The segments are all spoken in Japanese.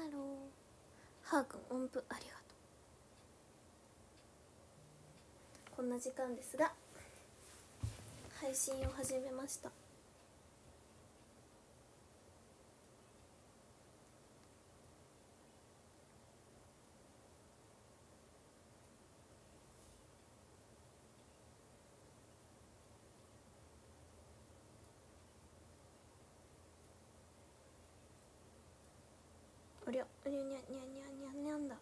ハロー。ハーくん音符ありがとう。こんな時間ですが配信を始めましたありゃにゃにゃにゃにゃにゃにゃんだ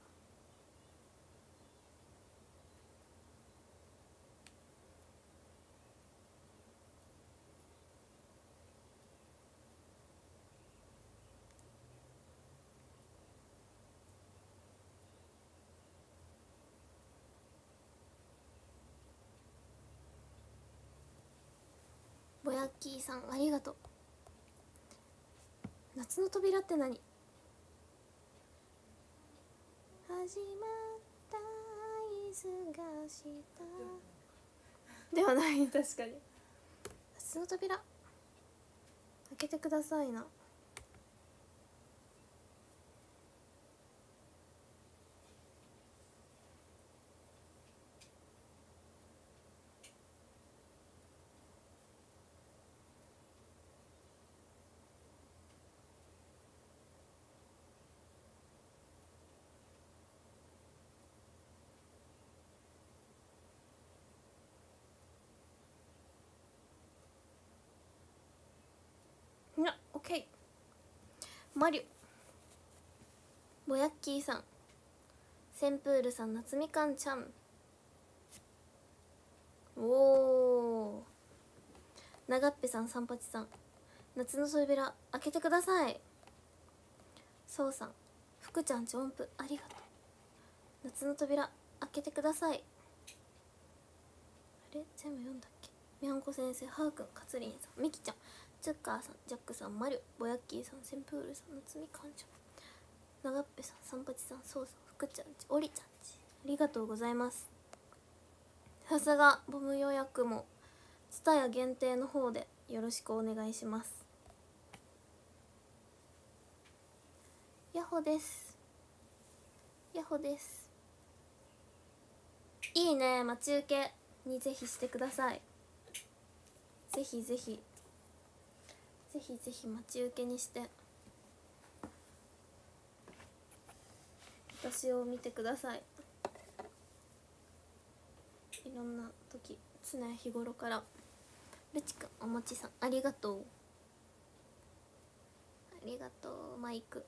ぼやっきーさんありがとう夏の扉って何始まった合図がした。ではない。確かに。夏の扉。開けてくださいななオッケーマリオ。ぼやっきーさん。センプールさん夏みかんちゃん。おお長っぺさん三八さん。夏の扉開けてください。そうさん。福ちゃんち音符ありがとう。夏の扉開けてください。あれ？全部読んだっけ？みゃんこ先生はーくんかつりんさん。みきちゃん。ツッカーさんジャックさんマリオぼやっきーさんセンプールさん夏みかんちゃん長っぺさん三八さんそうさん福ちゃんちおりちゃんち。ありがとうございますさすがボム予約もツタヤ限定の方でよろしくお願いします。ヤホです。ヤホです。いいね待ち受け。にぜひしてください。ぜひぜひ。ぜひぜひ待ち受けにして。私を見てください。いろんな時常日頃から。ルチくんおもちさんありがとう。ありがとうマイク。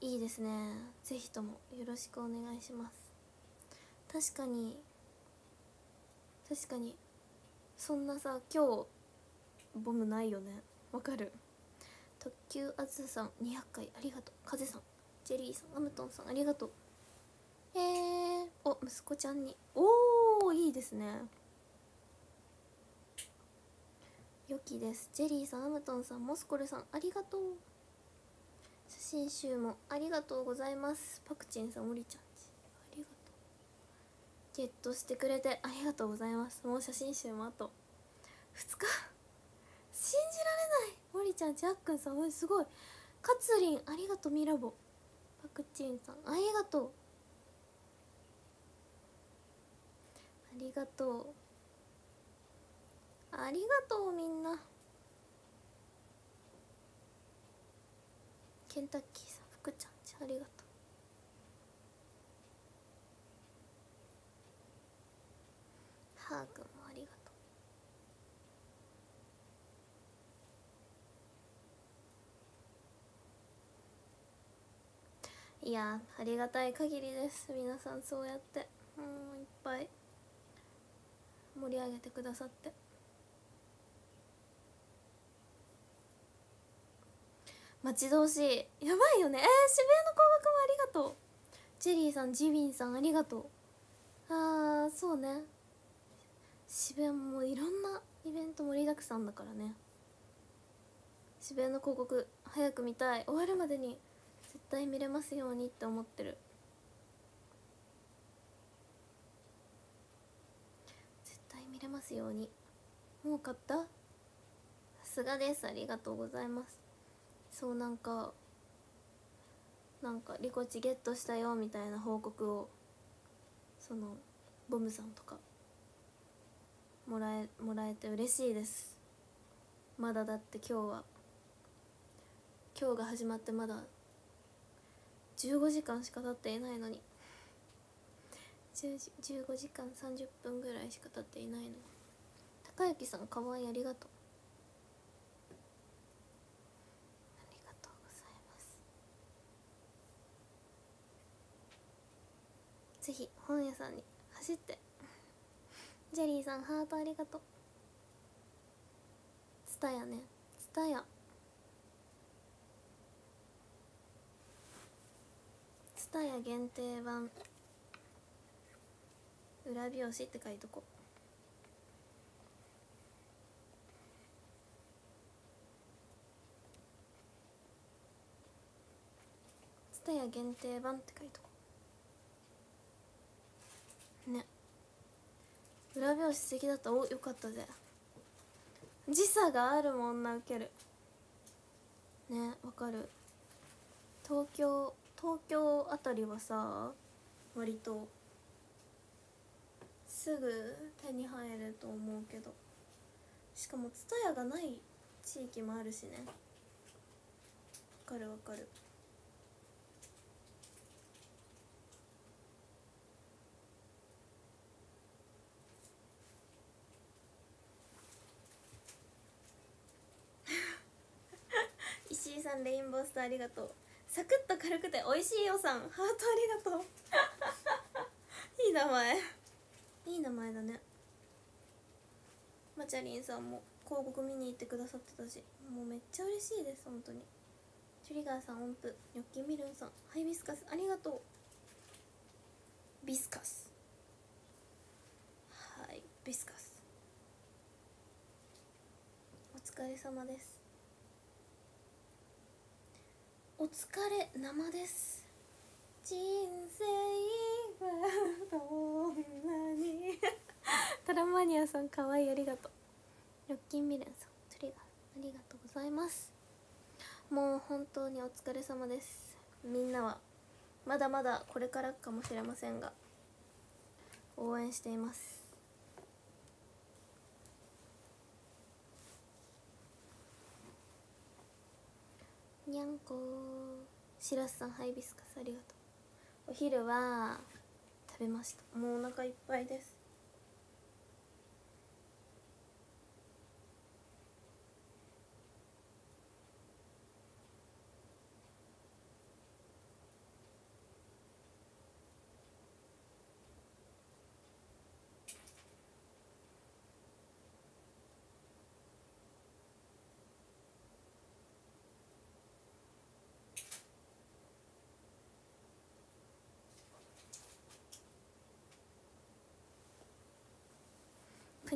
いいですね。ぜひともよろしくお願いします。確かに確かにそんなさ今日ボムないよね。わかる。特急あずさん200回ありがとう。風さんジェリーさんアムトンさんありがとう。えー、お息子ちゃんに。おおいいですね。よきです。ジェリーさんアムトンさんモスコルさんありがとう。写真集もありがとうございます。パクチンさんおりちゃんち。ありがとう。ゲットしてくれてありがとうございます。もう写真集もあと。2日。信じられない。モリちゃんジャックンさんすごい。カツリンありがとうミラボ。パクチンさんありがとう。ありがとう。ありがとうみんな。ケンタッキーさん福ちゃんちありがとう。ハーくんもありがとういやありがたい限りです。皆さんそうやって。もういっぱい。盛り上げてくださって。待ち遠しい。やばいよね。えー、渋谷の高額もありがとう。ジェリーさんジビンさんありがとう。あーそうね。渋谷もいろんなイベント盛りだくさんだからね。渋谷の広告早く見たい。終わるまでに対見れますようにって思ってる。絶対見れますように。もう買った？さすがです。ありがとうございます。そうなんかなんかリコチゲットしたよみたいな報告をそのボムさんとかもらえもらえて嬉しいです。まだだって今日は。今日が始まってまだ15時間しか経っていないのに。15時間30分ぐらいしか経っていないのに。高之さんかわいいありがとう。ありがとうございます。ぜひ本屋さんに走って。ジェリーさんハートありがとう。ツタヤね。ツタヤタヤ限定版。裏表紙って書いとこ。ツタヤ限定版って書いとこ。ね。裏表紙素敵だった。およかったぜ。時差があるもんなウケる。ねわかる。東京東京あたりはさ割とすぐ手に入ると思うけど。しかもツタヤがない地域もあるしね。わかるわかる。石井さんレインボースターありがとうサクッと軽くて美味しいよさん。ハートありがとう。いい名前。いい名前だね。マチャリンさんも広告見に行ってくださってたしもうめっちゃ嬉しいです本当に。チュリガーさん音符。ニョッキミルンさんハイビスカスありがとう。ビスカス。はいビスカス。お疲れ様です。お疲れ生です。人生はどんなに。タラマニアさんかわいいありがとう。ロッキンミレンさんトリガーありがとうございます。もう本当にお疲れ様です。みんなはまだまだこれからかもしれませんが応援しています。にゃんこ。しらすさんハイビスカスありがとう。お昼は食べました。もうお腹いっぱいです。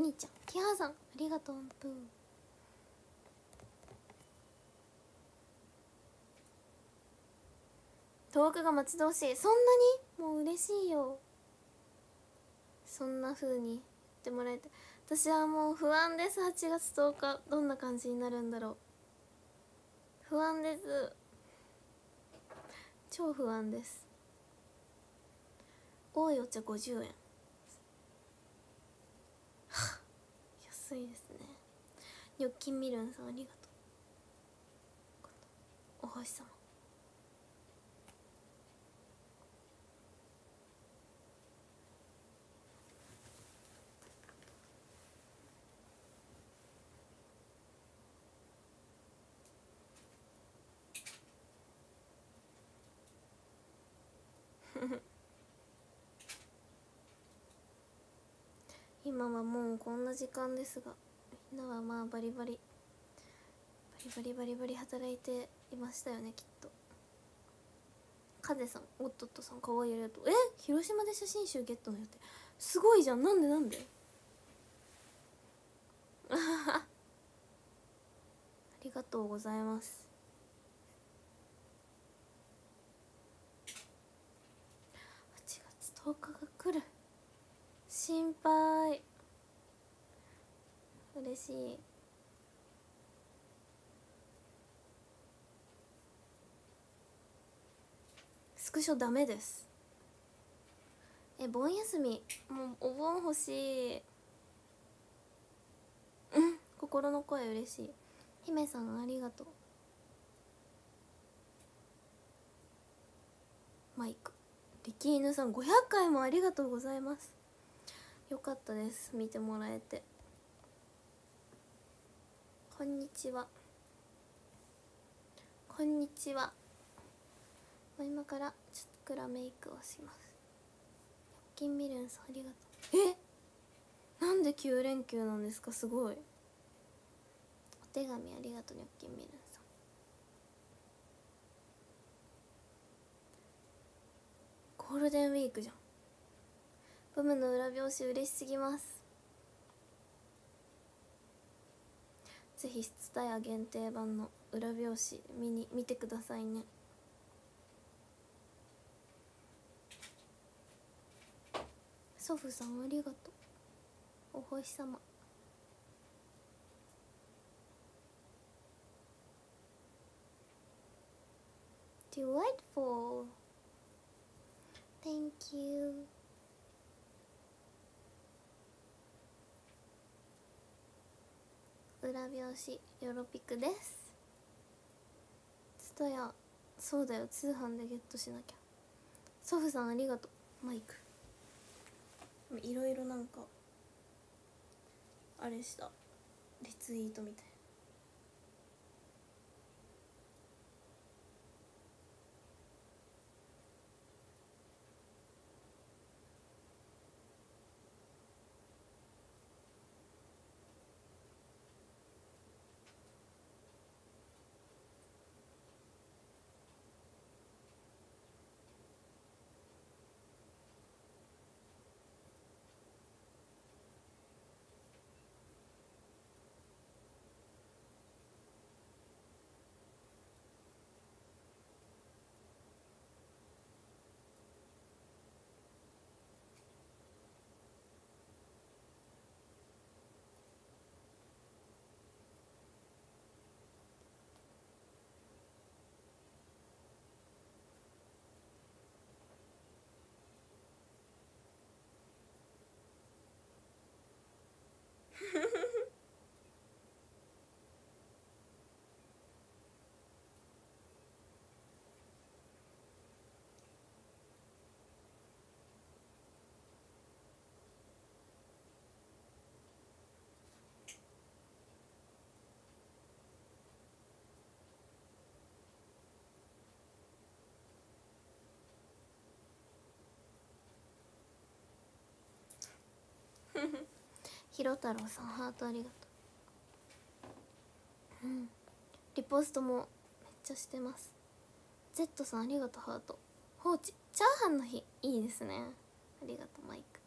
プニちゃん。キハさんありがとう。プー。遠くが待ち遠しい。そんなに？もう嬉しいよ。そんな風に言ってもらえて。私はもう不安です。8月10日どんな感じになるんだろう。不安です。超不安です。多いお茶50円。安いですね。ニョッキンミルンさんありがとう。お星様。今はもうこんな時間ですがみんなはまあバリバリバリバリバリバリ働いていましたよねきっと。風さんおっとっとさんかわいいありがとう。え？広島で写真集ゲットの予定？すごいじゃん。なんで？なんで？ありがとうございます。8月10日が来る。心配。嬉しい。スクショダメです。え盆休み。もうお盆欲しい。うん。心の声嬉しい。姫さんありがとう。マイク。力犬さん500回もありがとうございます。よかったです。見てもらえて。こんにちは。こんにちは。今からちょっと暗メイクをします。金ミレンさんありがとう。え？なんで9連休なんですか？すごい。お手紙ありがとうニョッキンミレンさんゴールデンウィークじゃん。ブムの裏表紙嬉しすぎます。ぜひツタヤ限定版の裏表紙見に見てくださいね。祖父さんありがとう。お星様。Delightful Thank you 裏表紙ヨロピクです。ツタヤそうだよ。通販でゲットしなきゃ。祖父さんありがとう。マイク。いろいろなんかあれした。リツイートみたいひろたろうさんハートありがとう。うんリポストもめっちゃしてます。Z さんありがとう。ハート放置チャーハンの日。いいですね。ありがとう。マイク。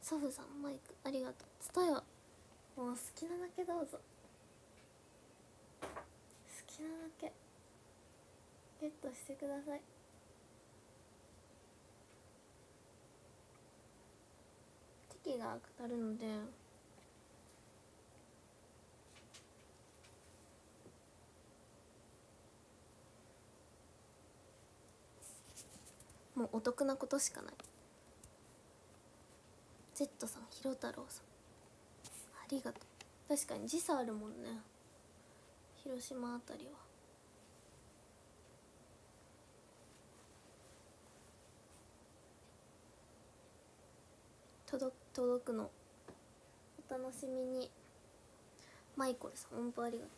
祖父さんマイク。ありがとう。ツタヤもう好きなだけどうぞ。好きなだけゲットしてください。時が当たるので。もうお得なことしかない。Z さんひろ太郎さん。ありがとう。確かに時差あるもんね。広島あたりは。届く。届くの。お楽しみに。マイコルさん音符ありがと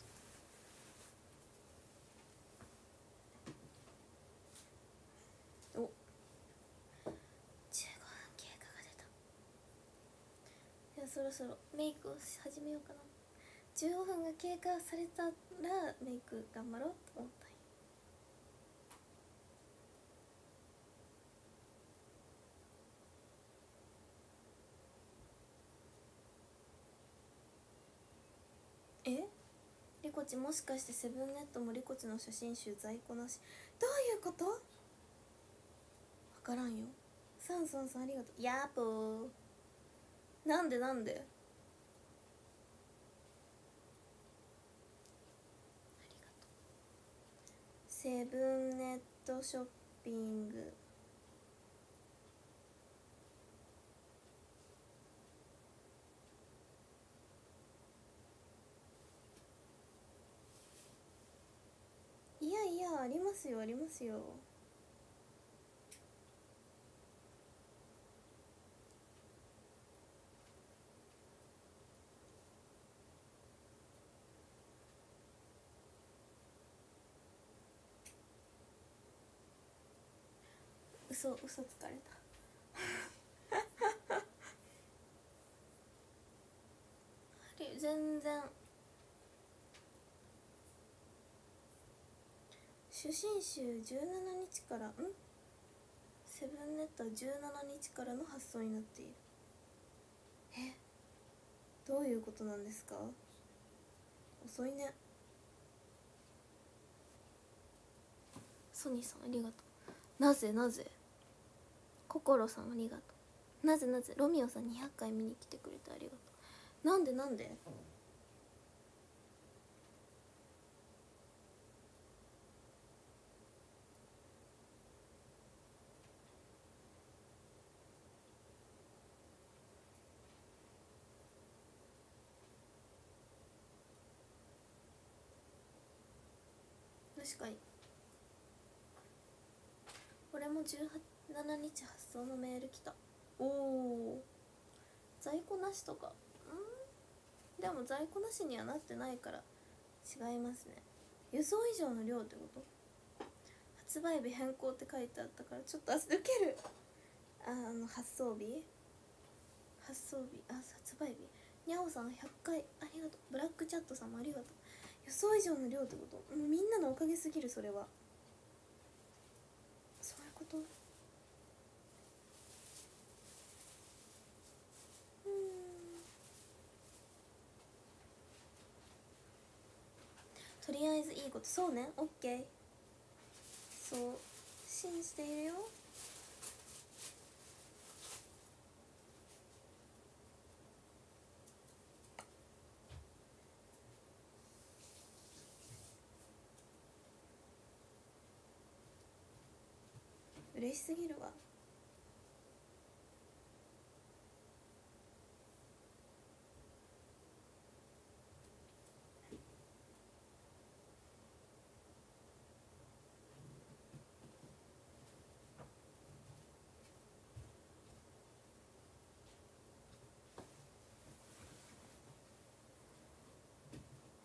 う。お。15分経過が出た。いやそろそろメイクを始めようかな。15分が経過されたらメイク頑張ろうと思った。リコチもしかしてセブンネットもリコチの写真集在庫なし。どういうこと？わからんよ。サンソンさんありがとう。やーぽー。なんで？なんで？ありがとう。セブンネットショッピングいやいやありますよありますよ。嘘嘘つかれた。全然。主審集17日からん？セブンネット17日からの発送になっている。え？どういうことなんですか？遅いね。ソニーさんありがとう。なぜ？なぜ？心さんありがとう。なぜ？なぜ？ロミオさん200回見に来てくれてありがとう。なんで？なんで？確かに俺も17日発送のメール来た。おお在庫なしとか。うん？でも在庫なしにはなってないから。違いますね。予想以上の量ってこと？発売日変更って書いてあったからちょっと汗抜ける。ああの発送日？発送日？あ発売日？にゃおさん100回。ありがとう。ブラックチャットさんもありがとう。予想以上の量ってこと？もうみんなのおかげすぎるそれは。そういうこと？うん。とりあえずいいこと。そうね。オッケー。そう。信じているよ。嬉しすぎるわ。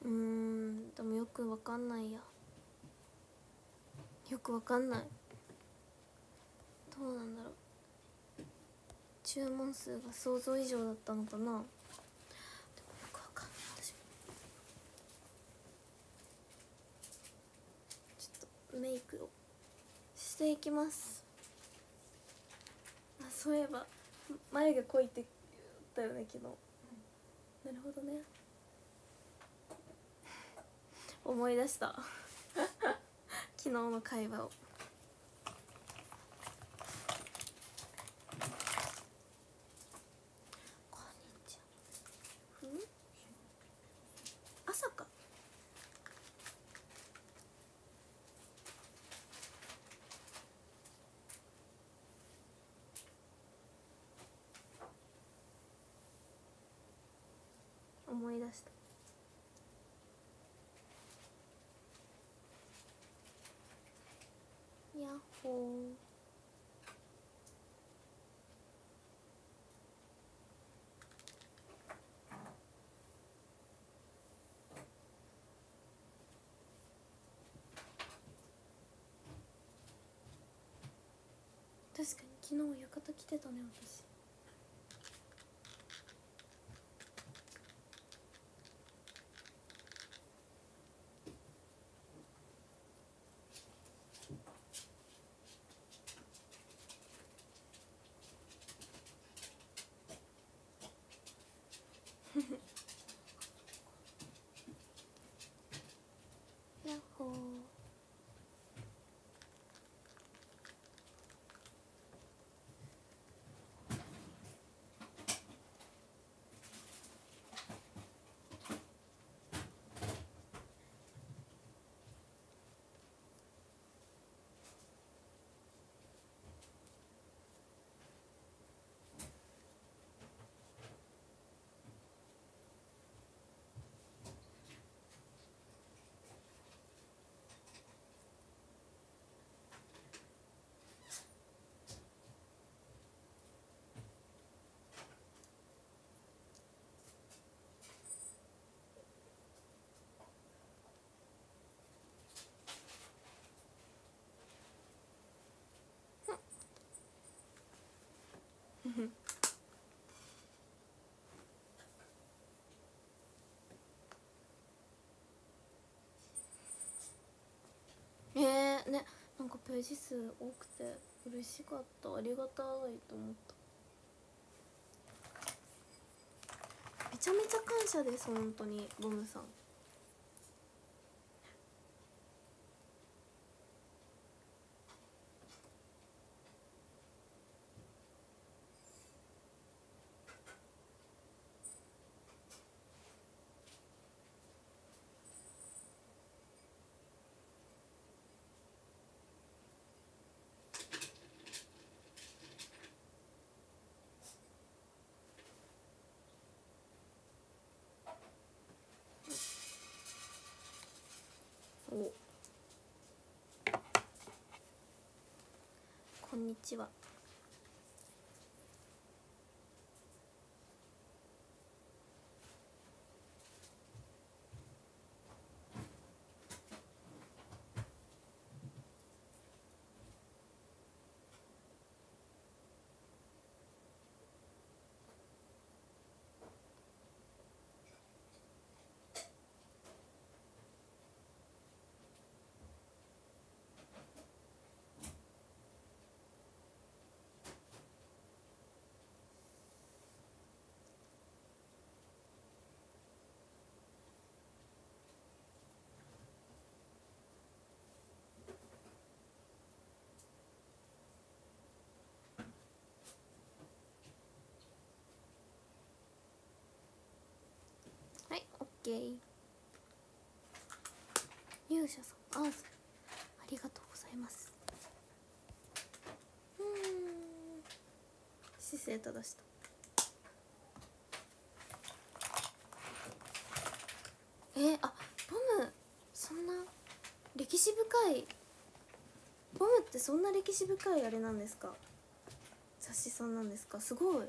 うんでもよくわかんないや。よくわかんない。どうなんだろう。注文数が想像以上だったのかな。でもよくわかんない。私も。ちょっとメイクをしていきます。あそういえば眉毛濃いって言ったよね昨日。なるほどね。思い出した。昨日の会話をこんにちはふん朝か思い出したやっほー確かに昨日浴衣着てたね私やっほーねなんかページ数多くて嬉しかった。ありがたいと思った。めちゃめちゃ感謝です本当に。ボムさんおこんにちははいオッケー勇者さんあありがとうございます。うん。姿勢正した。えー、あボムそんな歴史深い。ボムってそんな歴史深いあれなんですか？雑誌さんなんですか？すごい。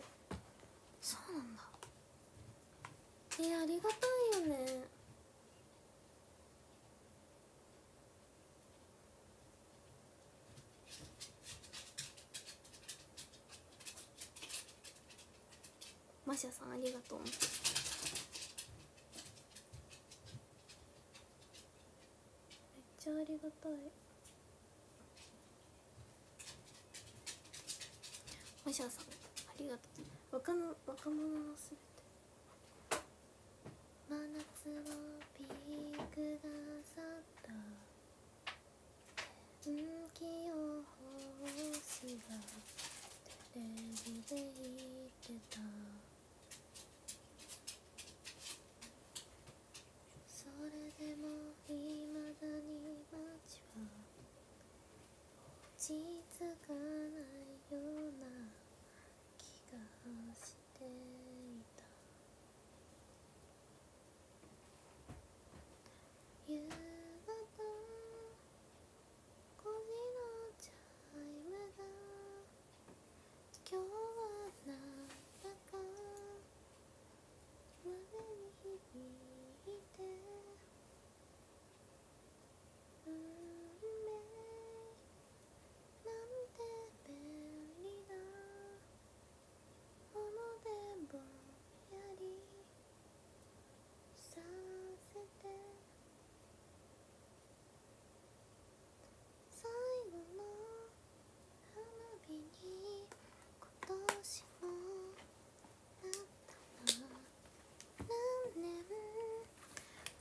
そうなんだ。えー、ありがたいよね。マシャさんありがとう。めっちゃありがたい。マシャさんありがとう。若の若者のすべて。真夏のピークが去った天気予報士がテレビで言ってたそれでも未だに街は落ち着かないような気がしていた夕方5時のチャイムが今日はなんだか胸に響いて運命なんて便利なものでぼんやりさせて最後の花火に今年もなったな何年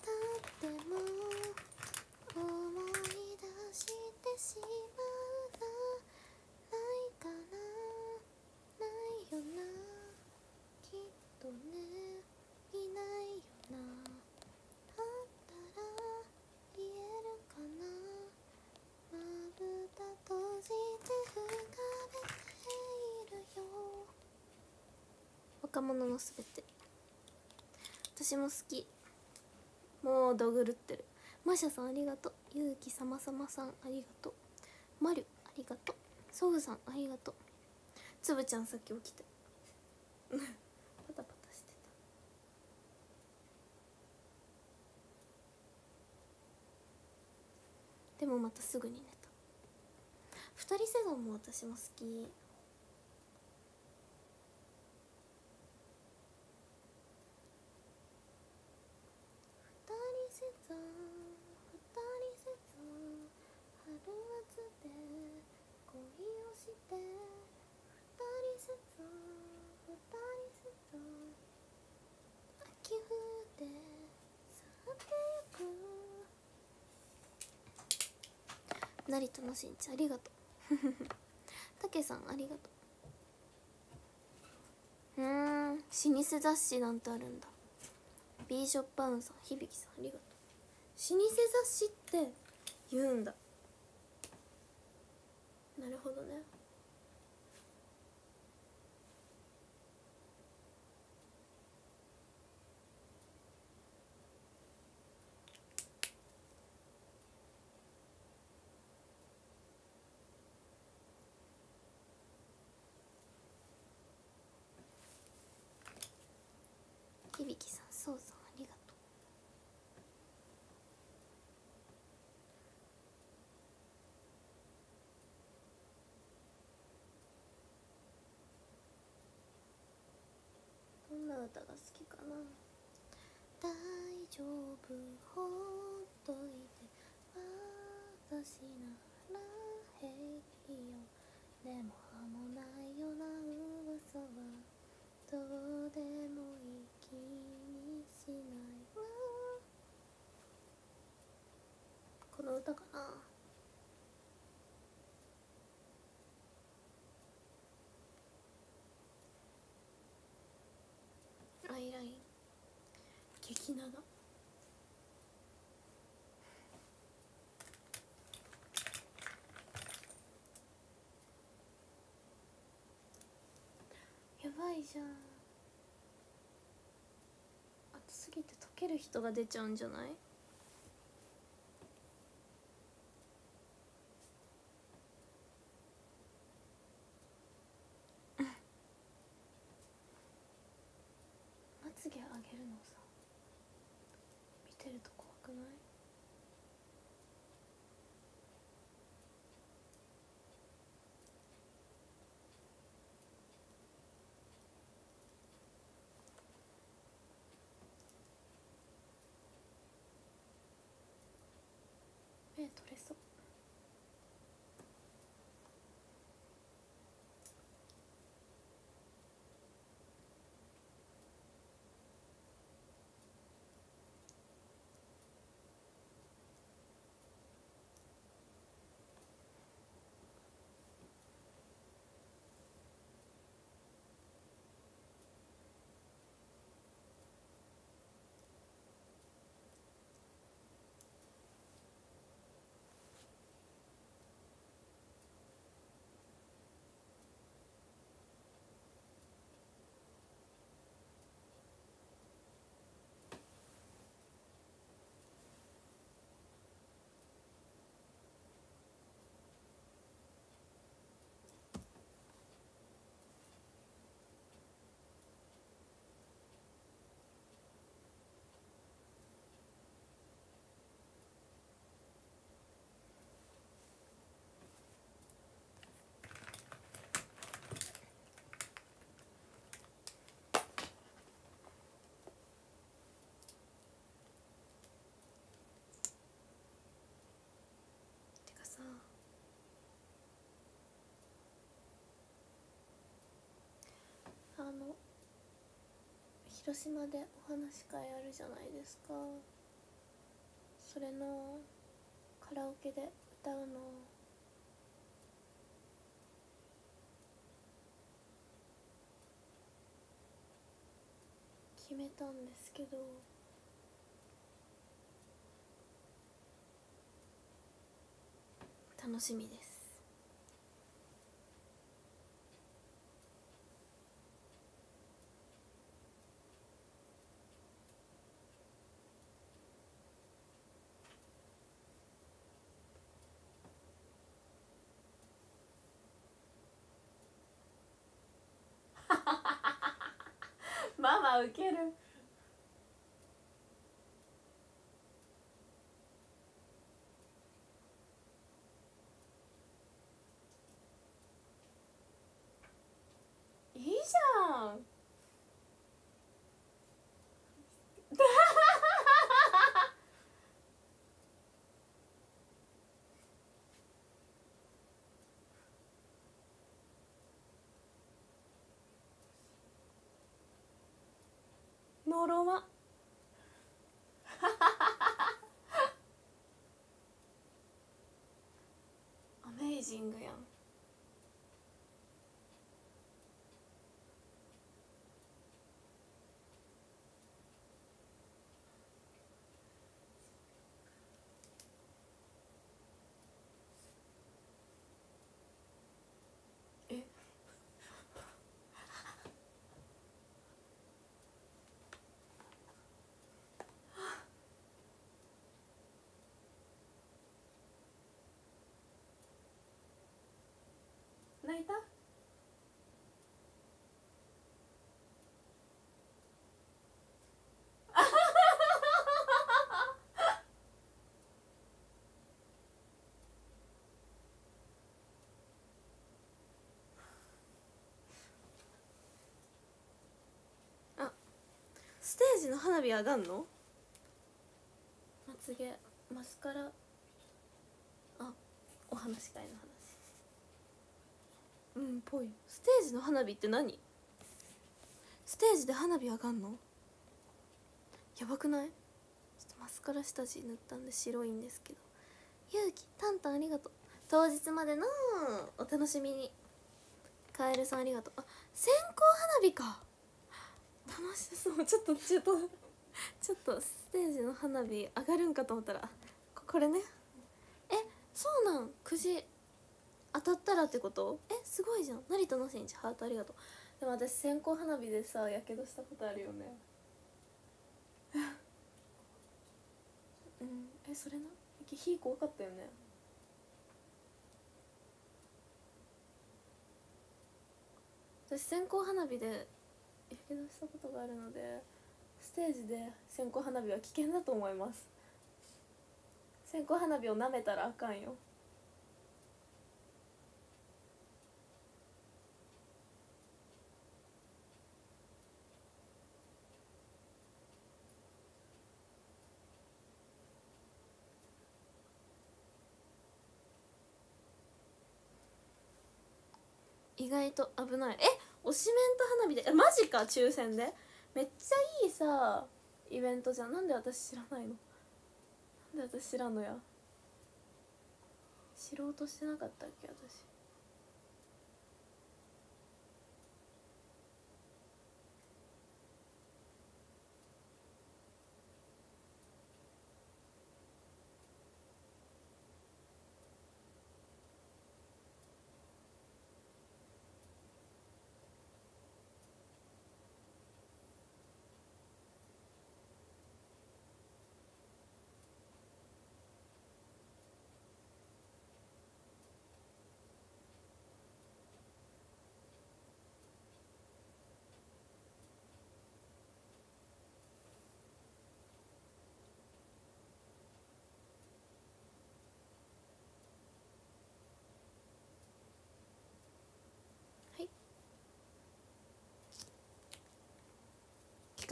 経っても思い出してしまうがないかなないよなきっとねいないよなあったら言えるかなまぶた閉じて浮かべているよ若者のすべて。私も好き。もうどぐるってる。マシャさんありがとう。ゆうきさまさまさんありがとう。まりゅありがとう。ソフさんありがとう。つぶちゃんさっき起きて。パタパタしてた。でもまたすぐに寝た。二人セゾンも私も好き二人セゾン二人セゾン春成田のしんちありがとう。たけさんありがとう。うん老舗雑誌なんてあるんだ。ビーショッパウンさん響さんありがとう。老舗雑誌って言うんだ。なるほどね響さんそうさんありがとうどんな歌が好きかな大丈夫ほっといて私なら平気よ。でも歯もないような噂は。どうでもいい気にしないわ。この歌かな。アイライン。激長やばじゃん。暑すぎて溶ける人が出ちゃうんじゃない？広島でお話し会あるじゃないですか。それのカラオケで歌うの。決めたんですけど。楽しみですママウケる。ろま アメイジングやん。泣いた？あステージの花火上がんの？まつげマスカラ。あお話し会の話うんぽい。ステージの花火って何？ステージで花火上がんの？やばくない？ちょっとマスカラ下地塗ったんで白いんですけど。ゆうきタンタンありがとう。当日までのお楽しみに。カエルさんありがとう。あ線香花火か。楽しそう。ちょっとちょっとちょっとステージの花火上がるんかと思ったら。これね。えそうなん。くじ。当たったらってこと？えすごいじゃん。成田のせんちハートありがとう。でも私線香花火でさやけどしたことあるよね。うん。えそれな？火怖かったよね。私線香花火でやけどしたことがあるのでステージで線香花火は危険だと思います。線香花火を舐めたらあかんよ意外と危ない。え推しメント花火でえマジか抽選で？めっちゃいいさイベントじゃん。なんで私知らないの？なんで私知らんのや？知ろうとしてなかったっけ私？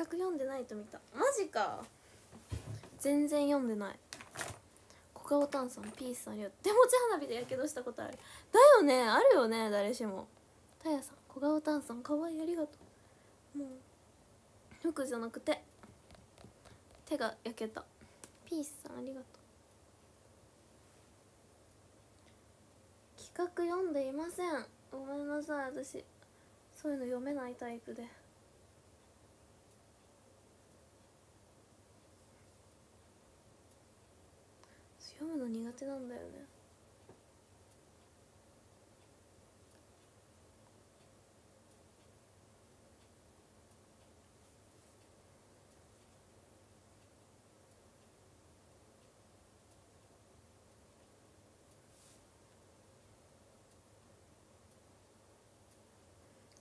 企画読んでないと見た。マジか。全然読んでない。小顔炭酸ピースさんありがとう手持ち花火でやけどしたことある。だよね。あるよね誰しも。たやさん小顔炭酸かわいいありがとう。もう服じゃなくて手が焼けた。ピースさんありがとう。企画読んでいません。ごめんなさい私。そういうの読めないタイプで。読むの苦手なんだよね。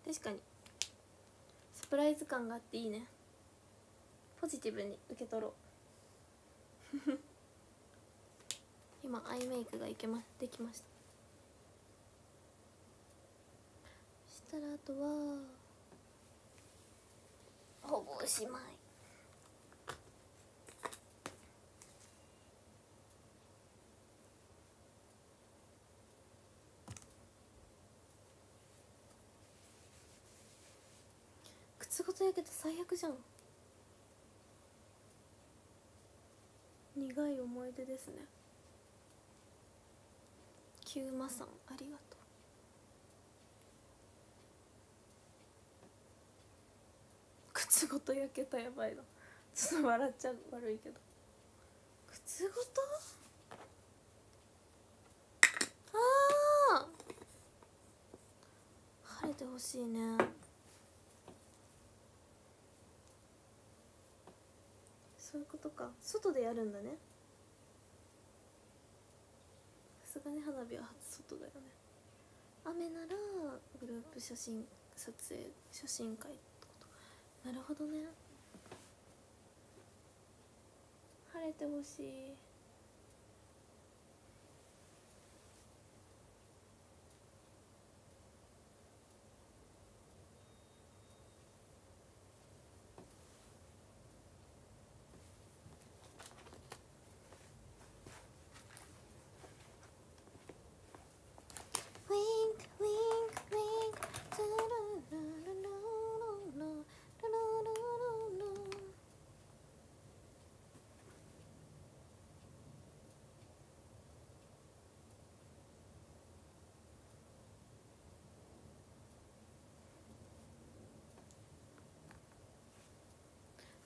確かに。サプライズ感があっていいね。ポジティブに受け取ろう。今アイメイクがいけまできました。そしたらあとはほぼおしまい。靴ごと焼けて最悪じゃん。苦い思い出ですね。キューマさんありがとう。靴ごと焼けたやばいな。ちょっと笑っちゃう悪いけど。靴ごと？ああ晴れてほしいね。そういうことか。外でやるんだね。花火は初外だよね。雨ならグループ写真撮影写真会ってこと。なるほどね。晴れてほしい。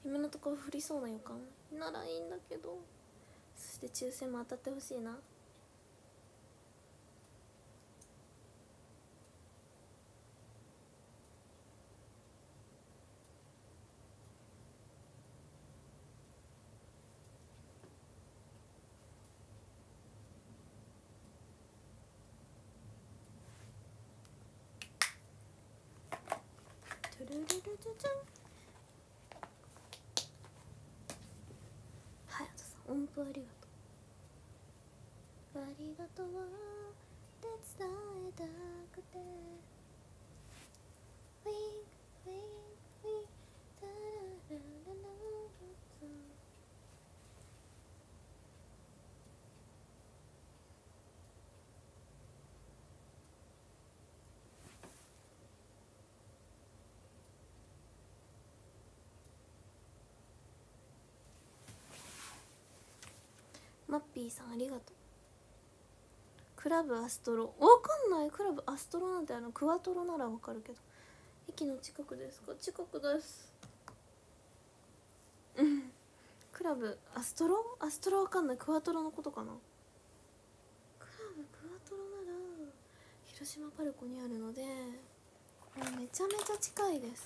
今のところ降りそうな予感ならいいんだけど。そして抽選も当たってほしいなトゥルルルルジャジャンはいあとさ音符ありがとう。ありがとうって伝えたくて。ウィンウィンウィンタラララララマッピーさんありがとう。クラブアストロ。わかんない。クラブアストロなんてあのクワトロならわかるけど。駅の近くですか？近くです。うん。クラブアストロ？アストロわかんない。クワトロのことかな？クラブクワトロなら広島パルコにあるのでもうめちゃめちゃ近いです。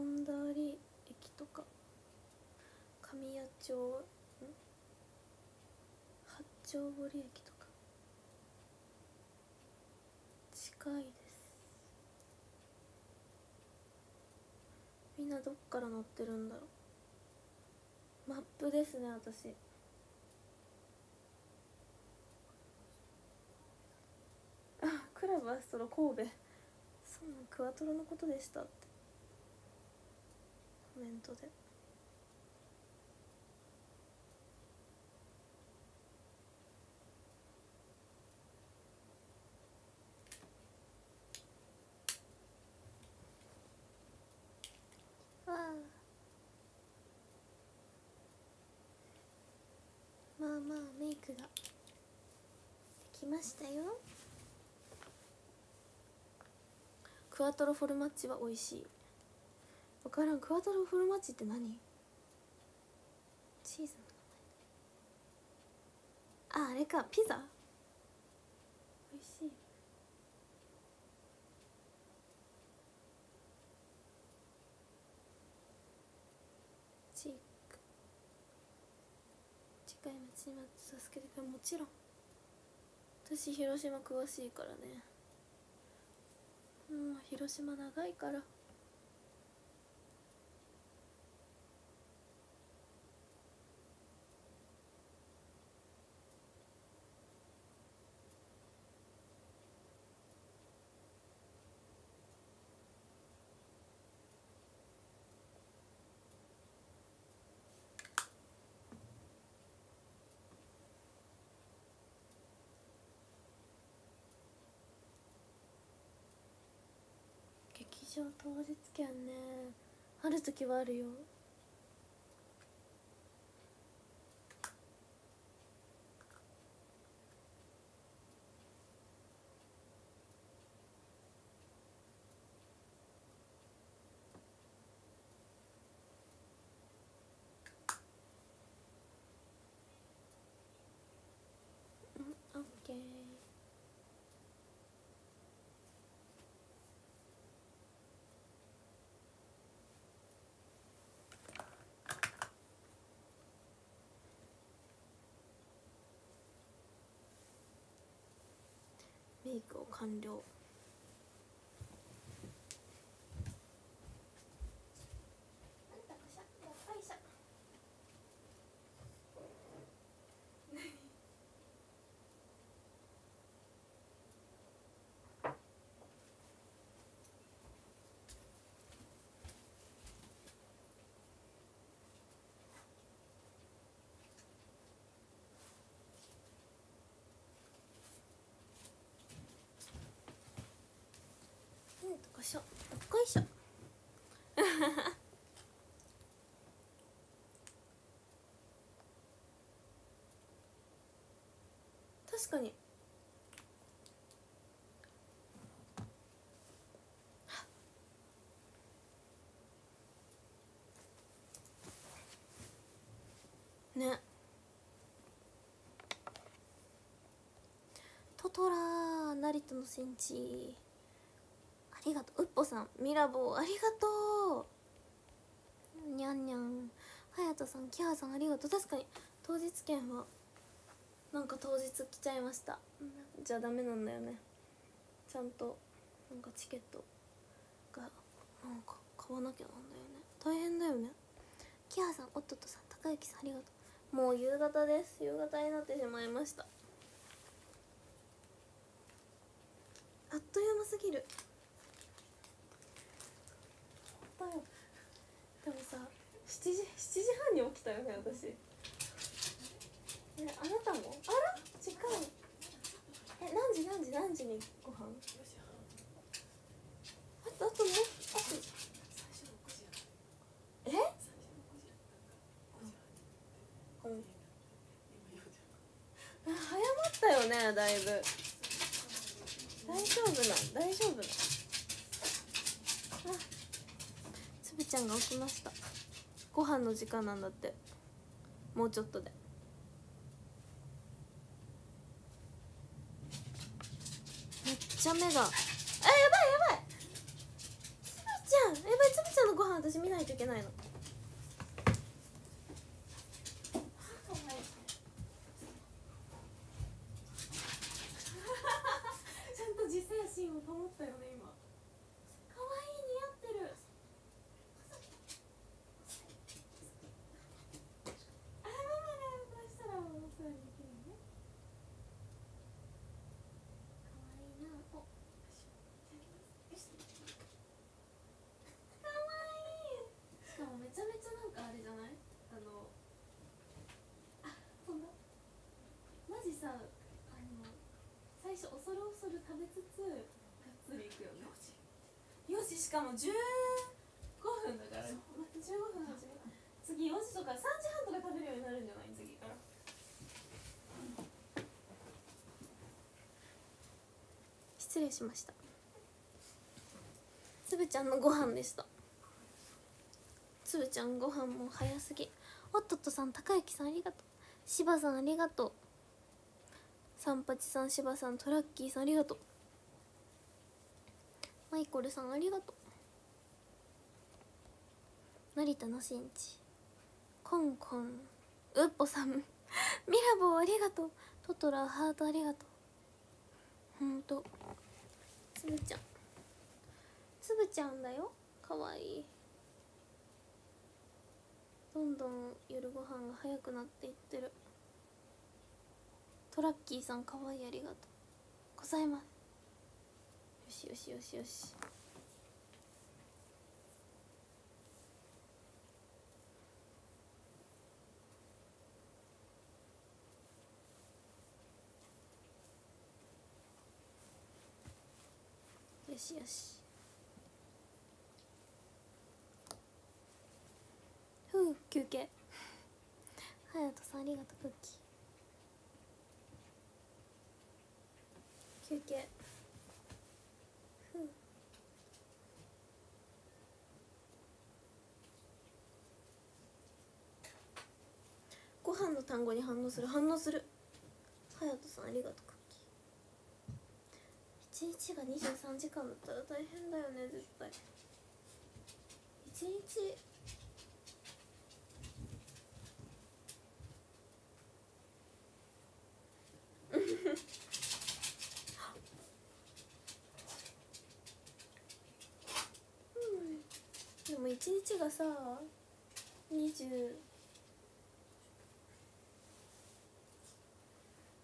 本田里駅とか神谷町八丁堀駅とか近いです。みんなどっから乗ってるんだろう？マップですね私。あクラブアストロ神戸。そうなんクワトロのことでしたって。メントで。わあ。まあまあメイクが。できましたよ。クワトロフォルマッチは美味しい。分からん。クワトロフルマッチって何？チーズの名前。ああれか。ピザ？美味しい。チーク。近い町に待って助けてくれもちろん。私広島詳しいからね。もう広島長いから。当日券ね。ある時はあるようんオッケーメイクを完了うんとこしょどっこいしょ。確かに。ね。トトラ成田の戦地りがとう。うっぽさんミラボーありがとう。にゃんにゃんはやとさんキハさんありがとう。確かに当日券はなんか当日来ちゃいました。じゃあダメなんだよね。ちゃんとなんかチケットがなんか買わなきゃなんだよね。大変だよね。キハさんおっとっとさん高之さんありがとう。もう夕方です。夕方になってしまいました。あっという間すぎる。だよ。でもさ7時7時半に起きたよね私。えあなたも？あら？近い。え何時？何時？何時にご飯？あとあともうあと。え？うん。あ早まったよねだいぶ。大丈夫なん大丈夫なんあつぶちゃんが起きました。ご飯の時間なんだって。もうちょっとで。めっちゃ目が。あやばいやばい。つぶちゃん。やばいつぶちゃんのご飯私見ないといけないのちゃんと自制心を保ったよね今可愛い似合ってるあママがこうしたらもうお座りできるね可愛いなおよし可愛いしかもめちゃめちゃなんかあれじゃないあのあ飛んだマジさあの最初恐る恐る食べつつがっつりいくよね。4時しかも15分だから。待って15分始め次4時とか3時半とか食べるようになるんじゃない？次から。失礼しました。つぶちゃんのご飯でした。つぶちゃんご飯も早すぎ。おっとっとさん高之さんありがとう。しばさんありがとう。三八さん、しばさん、トラッキーさんありがとう。マイコルさんありがとう。成田の新地。コンコン。ウッポさん。ミラボーありがとう。トトラハートありがとう。ほんと。つぶちゃん。つぶちゃんだよ。かわいい。どんどん夜ご飯が早くなっていってる。トラッキーさんかわいいありがとう。ございます。よしよしよしよし。よしよし。ふう休憩。隼人さんありがとうクッキー。休憩ご飯の単語に反応する。反応する。隼人さんありがとうクッキー。一日が23時間だったら大変だよね絶対。一日うんでも一日がさ20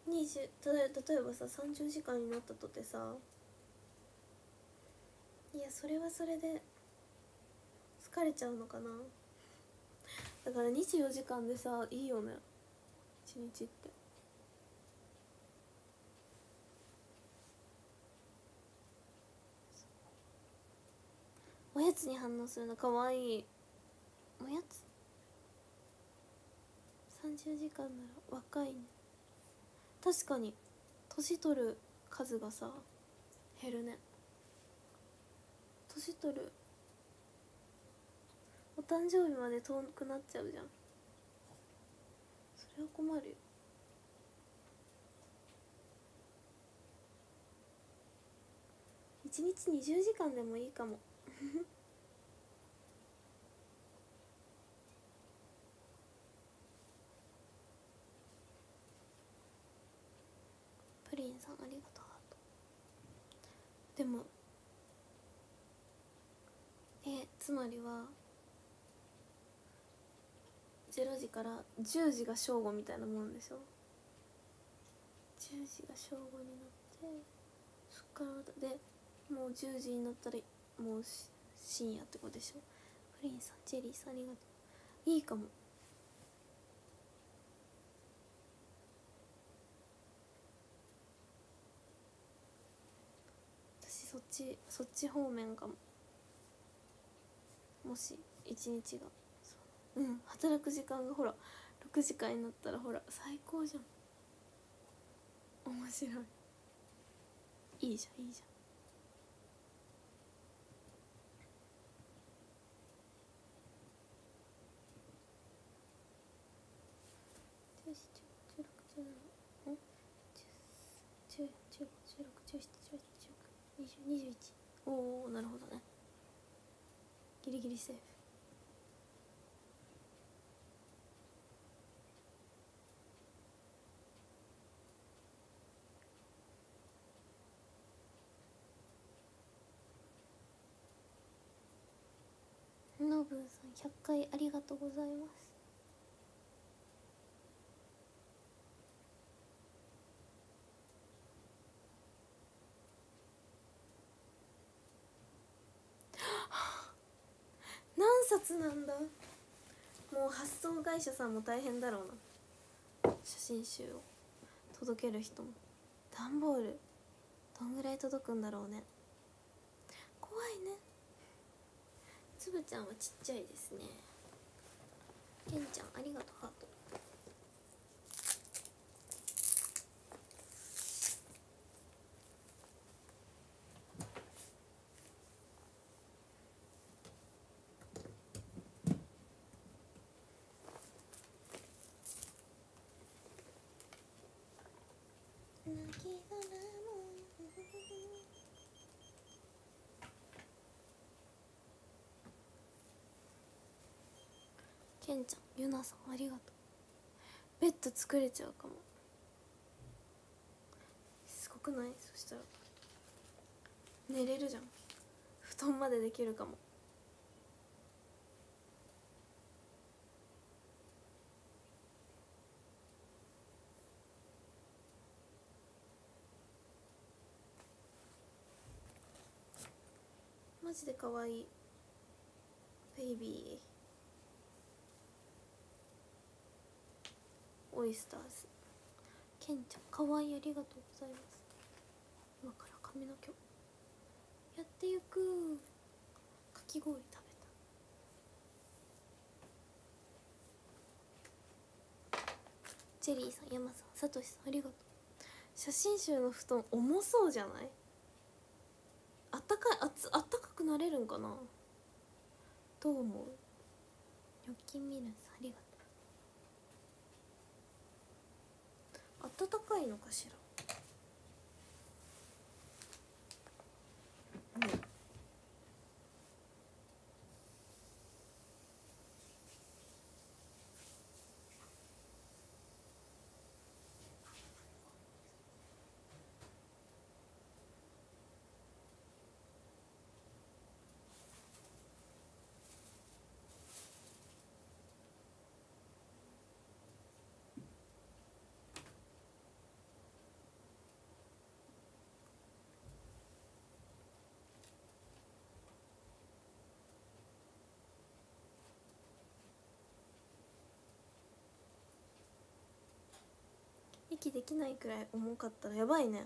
20例え例えばさ30時間になったとてさいやそれはそれで疲れちゃうのかな。だから24時間でさいいよね。一日って。おやつに反応するのかわい。いおやつ？30時間なら若いね。確かに年取る数がさ減るね。年取る。お誕生日まで遠くなっちゃうじゃん。それは困るよ。一日20時間でもいいかも。プリンさんありがとう。でもえつまりは0時から10時が正午みたいなもんでしょ？10時が正午になってそっからまたでもう10時になったらもうし深夜ってことでしょ？プリンさんジェリーさんありがとう。いいかも。私そっちそっち方面かも。もし一日が。う。うん。働く時間がほら6時間になったらほら最高じゃん。面白い。いいじゃんいいじゃん。21おおなるほどね。ギリギリセーフ。ノブさん100回ありがとうございます。なんだ。もう発送会社さんも大変だろうな。写真集を。届ける人も。段ボール。どんぐらい届くんだろうね。怖いね。つぶちゃんはちっちゃいですね。けんちゃんありがとう。ハート泣き空もけんちゃんゆなさんありがとう。ベッド作れちゃうかも。すごくない？そしたら。寝れるじゃん。布団までできるかも。マジで可愛い。ベイビー。イスターズ。ケンちゃん可愛いいありがとうございます。今から髪の毛やってゆく。かき氷食べた。チェリーさん山さんさとしさんありがとう。写真集の布団重そうじゃない？あったかいあつあったかくなれるんかな？どう思う？ニョッキンミルンさんありがとう暖かいのかしら。ね息できないくらい重かったらやばいね。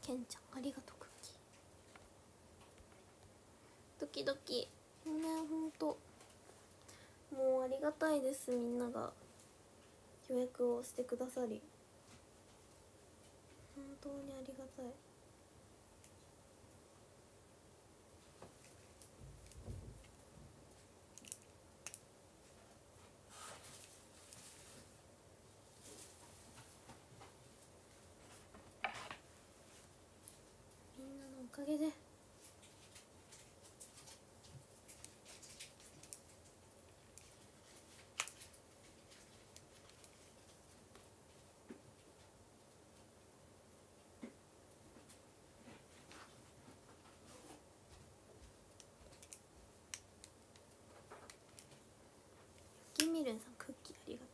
けんちゃんありがとうクッキー。ドキドキ。ねほんと。もうありがたいですみんなが。予約をしてくださり本当にありがたいみんなのおかげでキンミルンさんクッキーありがと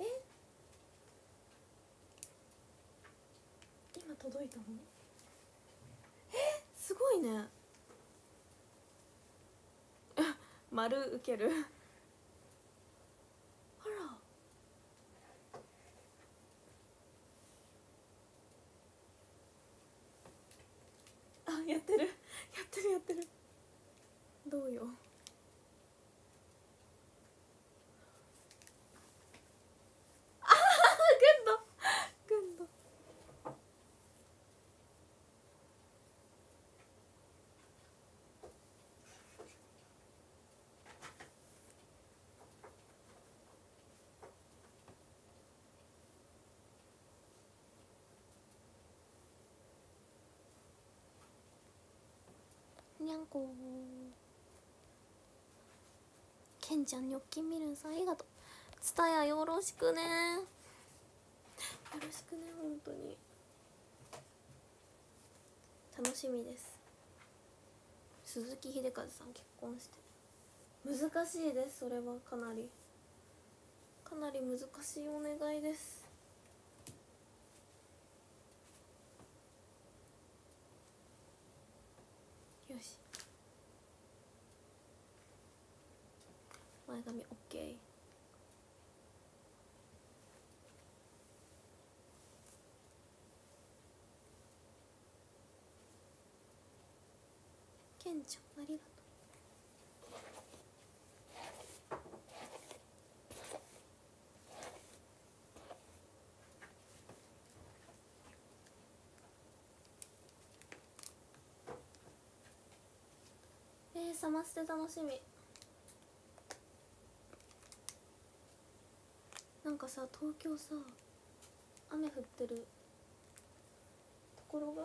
うえ今届いたの？え？すごいね。丸受けるあらあやってるやってるやってるどうよああグンドグンドにゃんこ。けんちゃんニョッキンミルンさんありがとう。つたやよろしくね。よろしくね本当に。楽しみです。鈴木秀和さん結婚して。難しいですそれは。かなり。かなり難しいお願いです。よし。前髪 OK ケンちゃんありがとう。サマステ楽しみ。なんかさ東京さ雨降ってるところが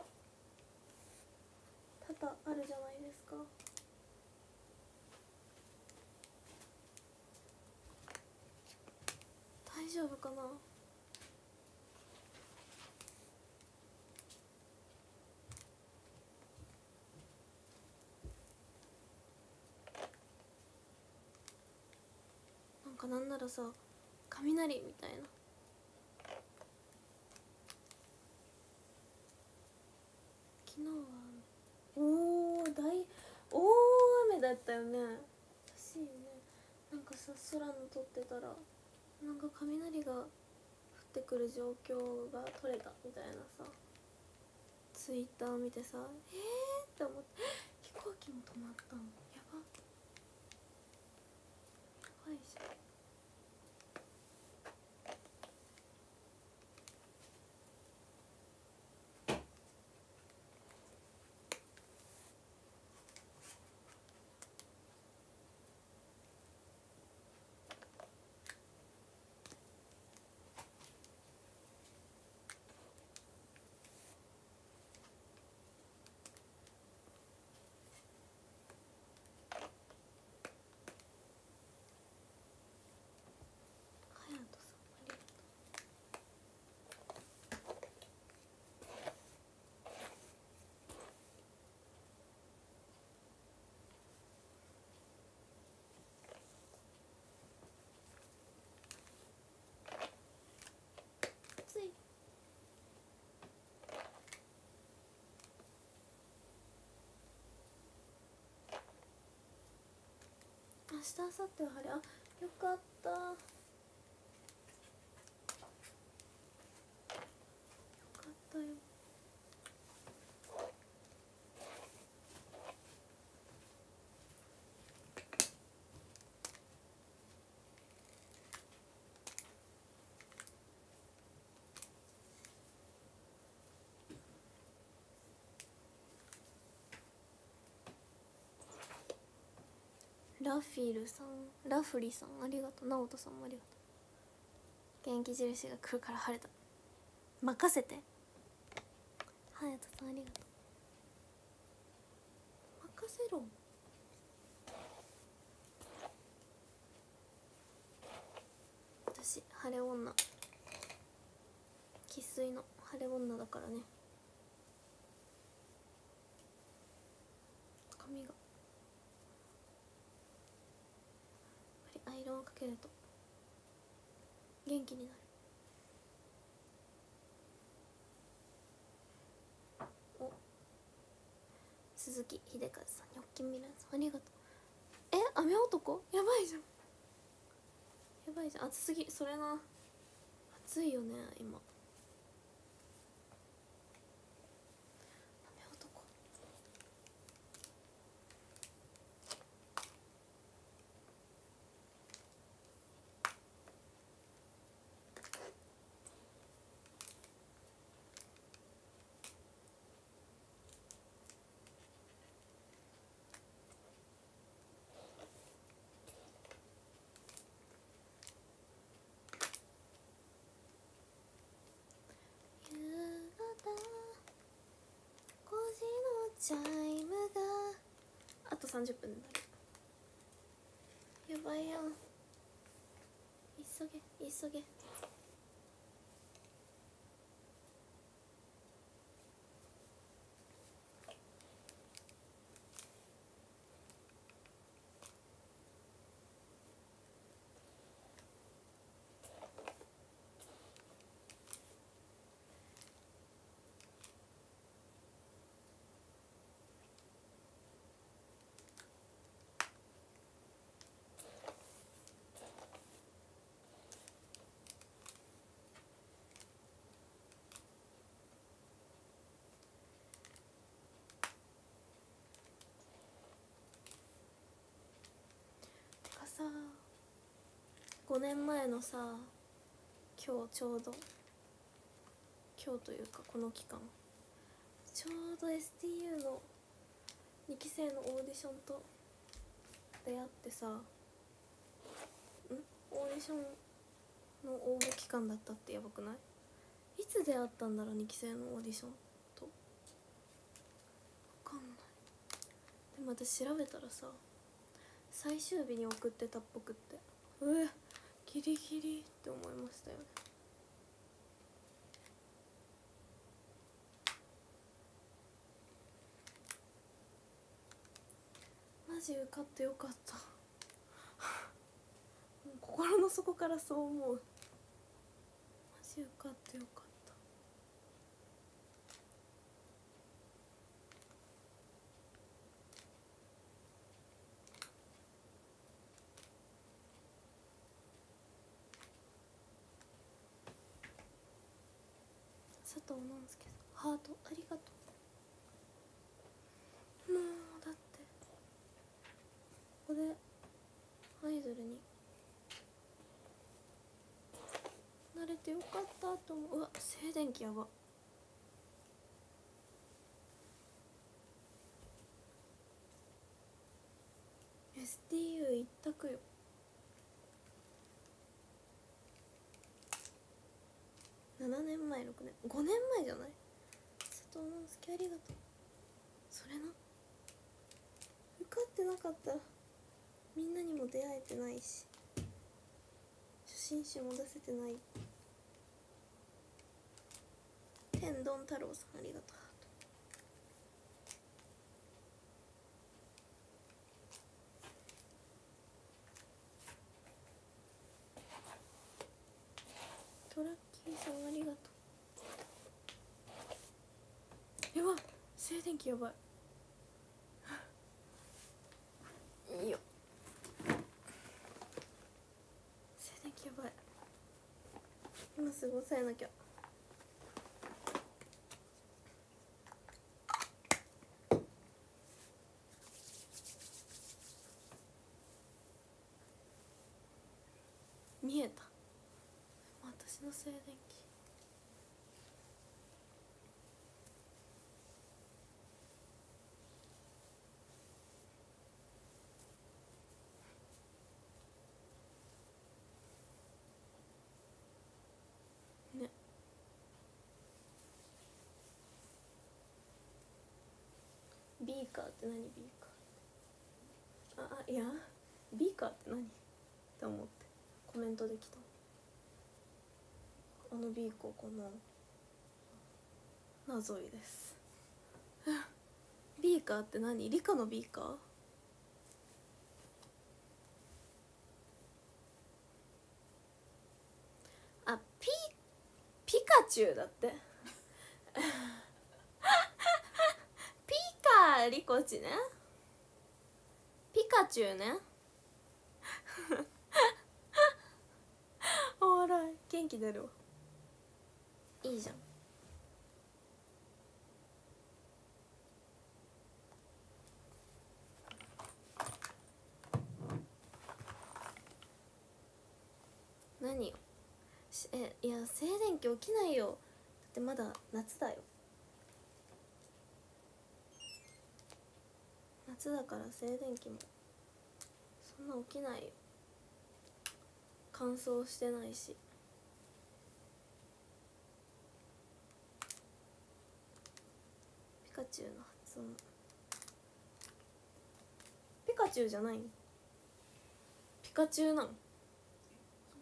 多々あるじゃないですか。大丈夫かな？なんかなんならさ雷みたいな。昨日はおお大大雨だったよね。空の撮ってたらなんか雷が降ってくる状況が撮れたみたいなさ。ツイッター見てさえーって思って。飛行機も止まったのやばやばいじゃん隼人さんありがとうつい明日明後日は晴れ。あよかったよかったよラフィルさんラフリさんありがとう。直人さんもありがとう。元気印が来るから晴れた。任せて。隼人さんありがとう。任せろ。私晴れ女。生粋の晴れ女だからね髪がやっぱりアイロンをかけると。元気になる。お。鈴木秀和さんニョッキンミラーさんありがとう。え雨男？やばいじゃん。やばいじゃん。暑すぎそれな。暑いよね今雨男夕方5時のチャイムが。あと30分になるやばいよ。急げ。急げてかさ5年前のさ今日ちょうど。今日というかこの期間。ちょうど STU の2期生のオーディションと出会ってさ。ん？オーディションの応募期間だったってやばくない？いつ出会ったんだろう2期生のオーディションと。分かんない。でも私調べたらさ最終日に送ってたっぽくって。うえギリギリって思いましたよね。マジ受かってよかった。心の底からそう思う。マジ受かってよかった佐藤直介さんハートありがとう。もうだってここでアイドルに慣れてよかったと思う。うわ静電気やば。STU 一択よ。7年前6年。5年前じゃない？佐藤直介ありがとうそれな。受かってなかった。らみんなにも出会えてないし。写真集も出せてない。天丼太郎さんありがとう。トラッキーさんありがとう。やば静電気やばい。いいよ。静電気やばい。今すぐ抑えなきゃ。見えた。私の静電気ねビーカーって何ビーカー？ああいや？ビーカーって何？って思ってコメントできた。あのビーカーかな？謎いです。ビーカーって何？理科のビーカー？あピピカチュウだって。リコチね。ピカチュウね。お笑い。元気出るわ。いいじゃん。何よ。しえいや静電気起きないよ。だってまだ夏だよ。だから静電気もそんな起きないよ。乾燥してないし。ピカチュウの発音。ピカチュウじゃないピカチュウなの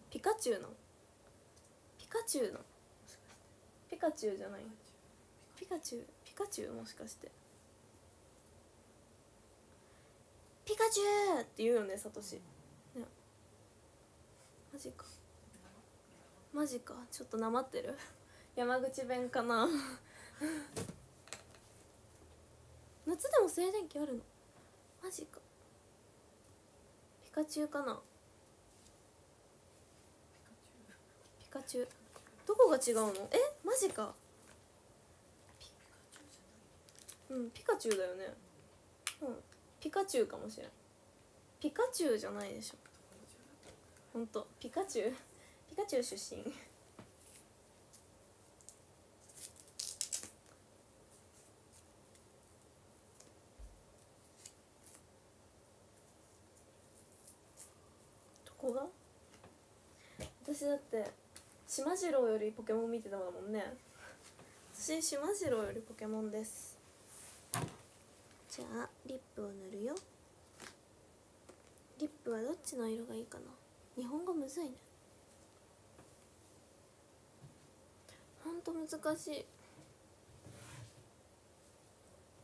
ピカチュウなのピカチュウなのピカチュウじゃない？ピカチュウピカチュウもしかして。ピカチュウって言うよねサトシ。ね。マジか。マジか。ちょっとなまってる。山口弁かな。夏でも静電気あるの？マジか。ピカチュウかな。ピカチュウ。どこが違うの？え？マジか。うんピカチュウだよね。ピカチュウかもしれん。ピカチュウじゃないでしょ。ほんと。ピカチュウ？ピカチュウ出身？どこが？私だって島次郎よりポケモン見てたもんね。私島次郎よりポケモンです。じゃあリップを塗るよ。リップはどっちの色がいいかな？日本語むずいね。ほんと難しい。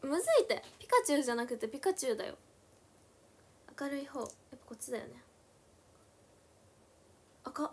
むずいって。ピカチュウじゃなくてピカチュウだよ。明るい方。やっぱこっちだよね赤っ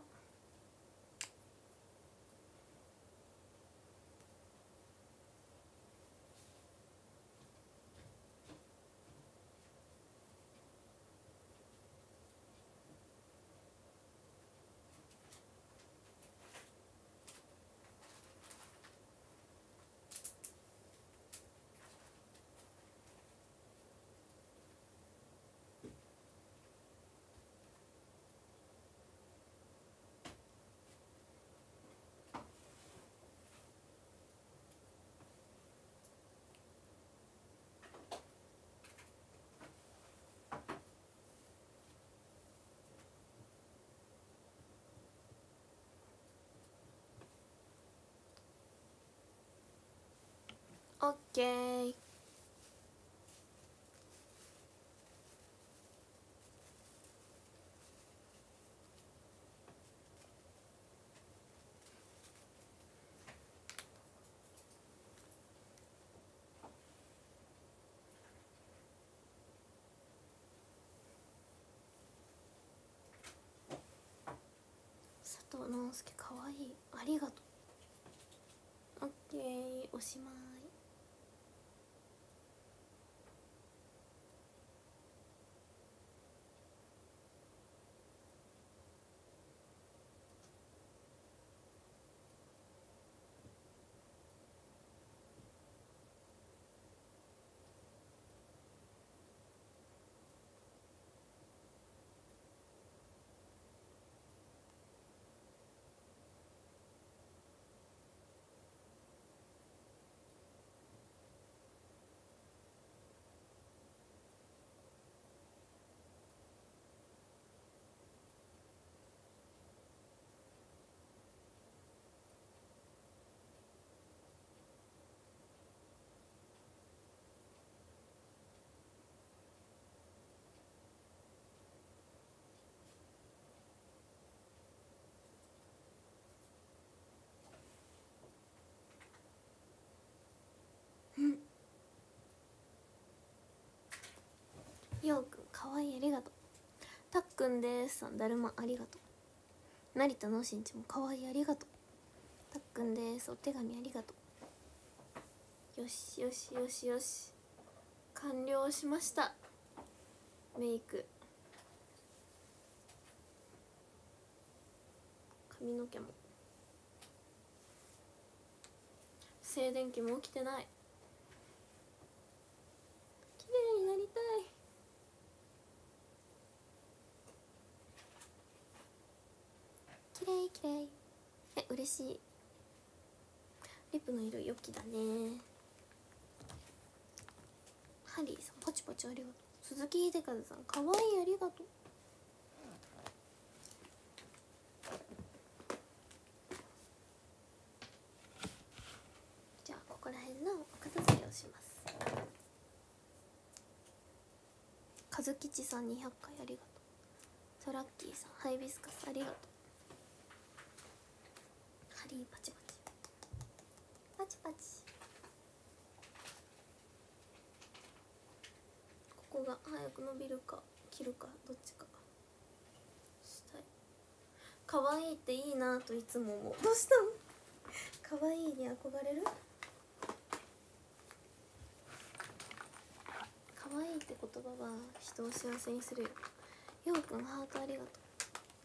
オッケー佐藤直介かわい。いありがとう。オッケーおしまいようくんかわいいありがとう。たっくんです。さんだるまありがとう。成田のしんちもかわいいありがとう。たっくんです。お手紙ありがとう。よしよしよしよし。完了しました。メイク。髪の毛も。静電気も起きてない。綺麗になりたい。綺麗綺麗え嬉しい。リップの色良きだね。ハリーさんパチパチありがとう。鈴木秀和さんかわいいありがとう。じゃあここら辺のお片付けをします。和吉さん200回ありがとう。トラッキーさんハイビスカスありがとう。リパチパチ。パチパチ。ここが早く伸びるか切るかどっちか。したい。可愛いっていいなといつも思う。どうしたの？可愛いに憧れる？可愛いって言葉は人を幸せにするよ。ようくんハートありがとう。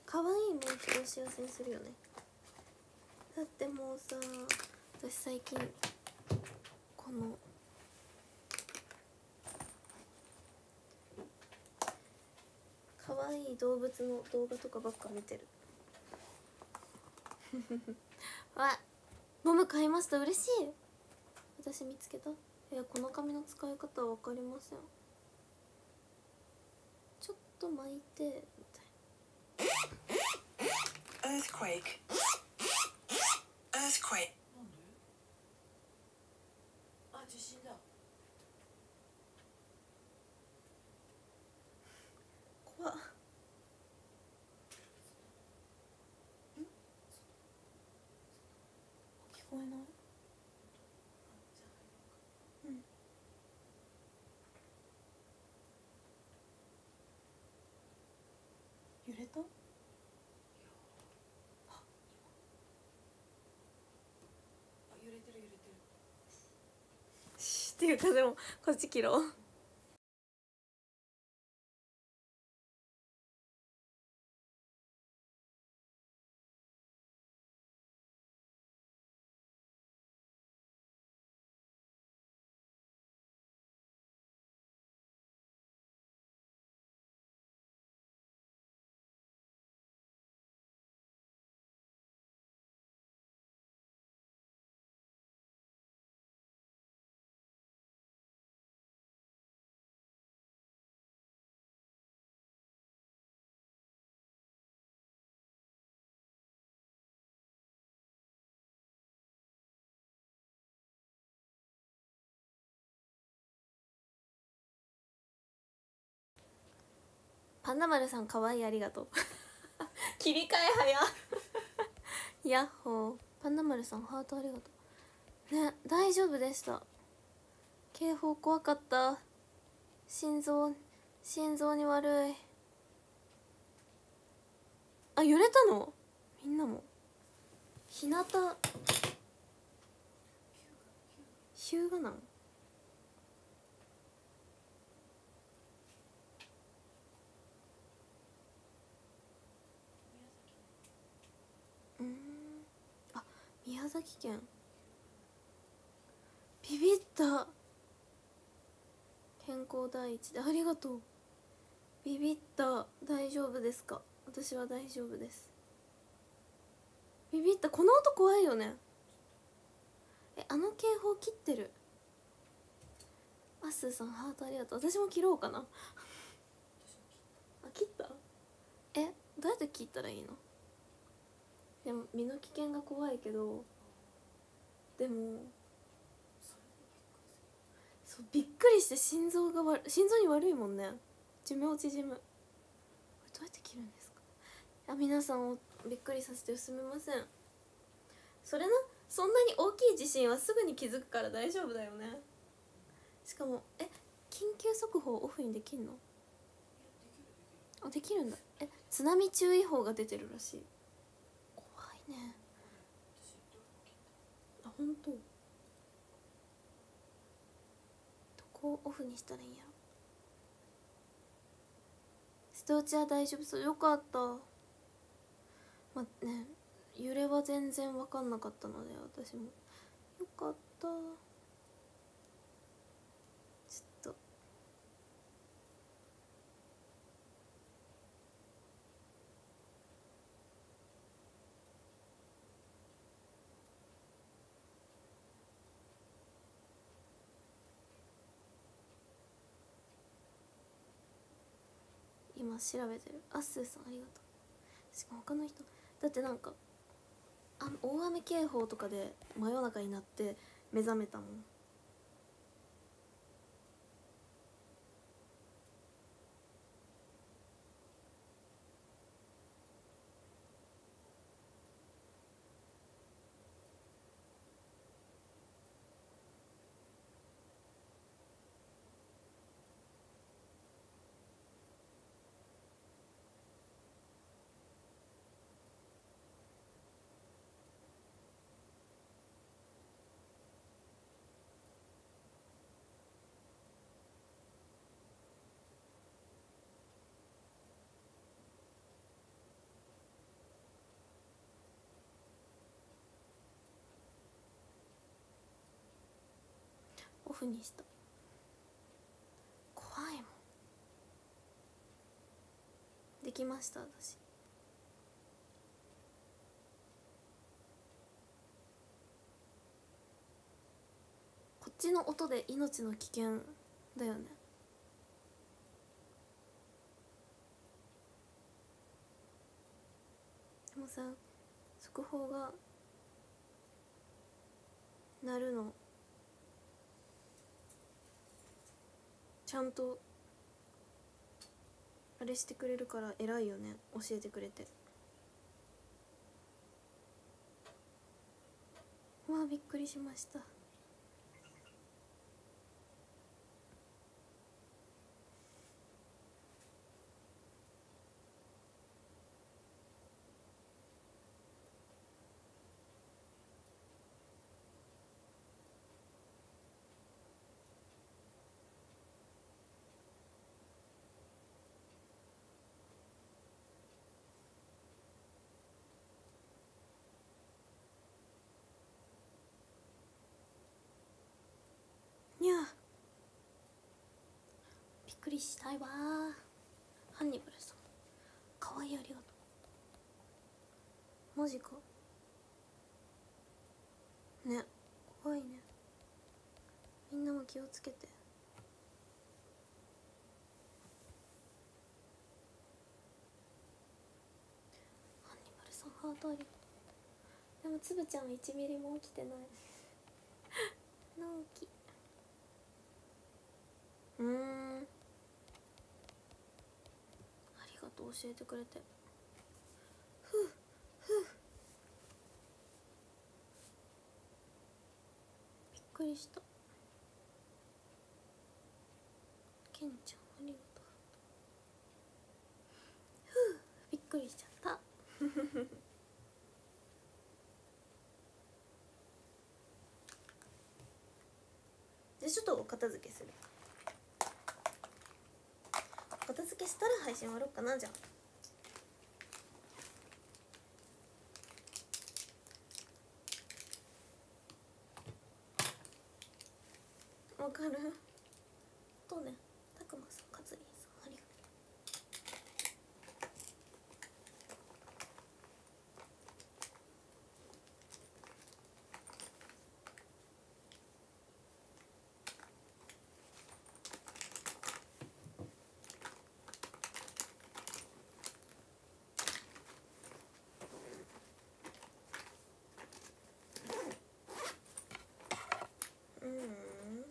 可愛いも人を幸せにするよね。だってもうさ私最近この可愛い動物の動画とかばっか見てる。わモム買いました。嬉しい。私見つけた。いやこの髪の使い方は分かりません。ちょっと巻いてみたい Earthquake. Earthquake. あ地震だ。怖っ。聞こえない？うん。揺れたあ揺れてる揺れてるっていうかでもこっち切ろう。パンダ丸さんかわいいありがとう。切り替え早ヤッホー。パンダ丸さんハートありがとう。ね大丈夫でした。警報怖かった。心臓心臓に悪い。あ揺れたの？みんなも？日向。日向なんうーんあ宮崎県。ビビった。健康第一。でありがとう。ビビった。大丈夫ですか？私は大丈夫です。ビビった。この音怖いよね。えあの警報切ってる。アッスーさんハートありがとう。私も切ろうかな。あ切った？えどうやって切ったらいいの？でも身の危険が怖いけどでもそうびっくりして心臓が心臓に悪いもんね。寿命縮む。これどうやって切るんですか？あ皆さんをびっくりさせてすみません。それなそんなに大きい地震はすぐに気づくから大丈夫だよね。しかもえ緊急速報オフにできんの？あできるんだ。え津波注意報が出てるらしい。ねあ本当。どこをオフにしたらいいんやろ。瀬戸内は大丈夫そう。よかった。まあね揺れは全然分かんなかったので私も。よかった。今調べてる。あっすーさんありがとう。しかも他の人。だってなんかあ大雨警報とかで真夜中になって目覚めたもんオフにした。怖いもん。できました私。こっちの音で命の危険だよね。でもさ速報が鳴るのちゃんとあれしてくれるから偉いよね。教えてくれて。わあびっくりしましたにゃあびっくりしたいわ。ハンニバルさん。かわいいありがとう。マジか。ね。怖いね。みんなも気をつけて。ハンニバルさんハートありがとう。でもつぶちゃんは1ミリも起きてない。直樹。うーん。あ教えてくれて。ふうふう。びっくりした。ケンちゃんありがとう。ふうびっくりしちゃった。じゃあちょっとお片付けする。片付けしたら配信終わろうかなじゃあ。わかる？とねたくまさんかつりんさんありがとううん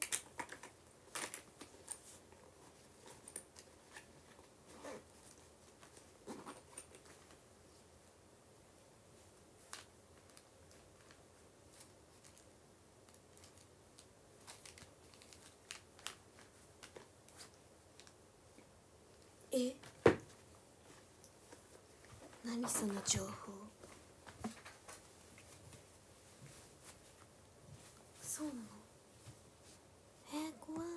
え何その情報そうなのえー、怖い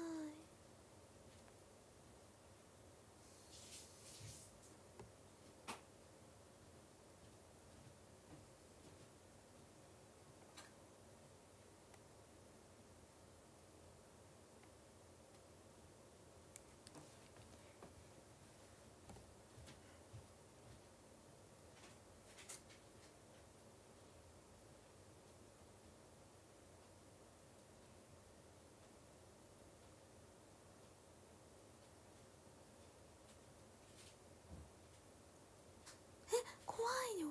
怖いよ